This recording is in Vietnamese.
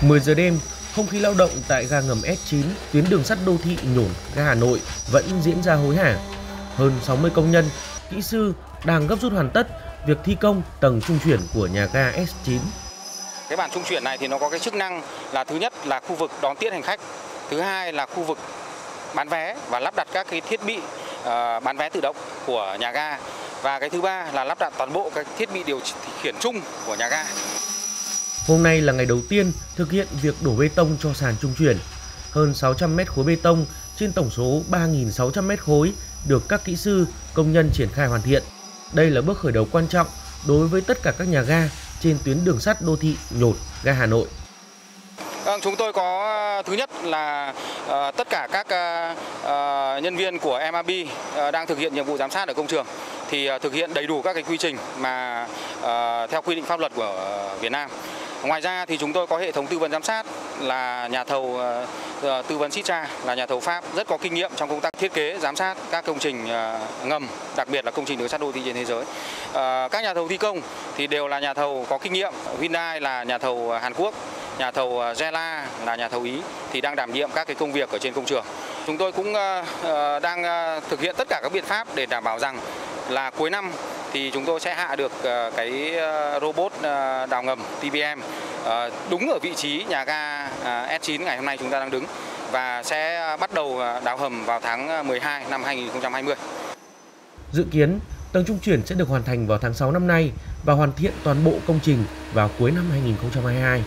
10 giờ đêm, không khí lao động tại ga ngầm S9, tuyến đường sắt đô thị Nhổn, ga Hà Nội vẫn diễn ra hối hả. Hơn 60 công nhân, kỹ sư đang gấp rút hoàn tất việc thi công tầng trung chuyển của nhà ga S9. Cái bản trung chuyển này thì nó có cái chức năng là thứ nhất là khu vực đón tiễn hành khách, thứ hai là khu vực bán vé và lắp đặt các cái thiết bị Ờ, bán vé tự động của nhà ga và cái thứ ba là lắp đặt toàn bộ các thiết bị điều khiển chung của nhà ga. Hôm nay là ngày đầu tiên thực hiện việc đổ bê tông cho sàn trung chuyển. Hơn 600 mét khối bê tông trên tổng số 3.600 mét khối được các kỹ sư, công nhân triển khai hoàn thiện. Đây là bước khởi đầu quan trọng đối với tất cả các nhà ga trên tuyến đường sắt đô thị Nhột, ga Hà Nội. Vâng, chúng tôi có ờ, thứ nhất là uh, tất cả các uh, nhân viên của MAB uh, đang thực hiện nhiệm vụ giám sát ở công trường thì uh, thực hiện đầy đủ các cái quy trình mà uh, theo quy định pháp luật của Việt Nam. Ngoài ra thì chúng tôi có hệ thống tư vấn giám sát là nhà thầu uh, tư vấn Sitra là nhà thầu Pháp rất có kinh nghiệm trong công tác thiết kế giám sát các công trình uh, ngầm, đặc biệt là công trình đường sắt đô thị trên thế giới. Uh, các nhà thầu thi công thì đều là nhà thầu có kinh nghiệm. Hyundai là nhà thầu Hàn Quốc, nhà thầu à, Zela là nhà thầu Ý thì đang đảm nhiệm các cái công việc ở trên công trường. Chúng tôi cũng à, à, đang thực hiện tất cả các biện pháp để đảm bảo rằng là cuối năm thì chúng tôi sẽ hạ được cái robot đào ngầm TBM đúng ở vị trí nhà ga S9 ngày hôm nay chúng ta đang đứng và sẽ bắt đầu đào hầm vào tháng 12 năm 2020. Dự kiến tầng trung chuyển sẽ được hoàn thành vào tháng 6 năm nay và hoàn thiện toàn bộ công trình vào cuối năm 2022.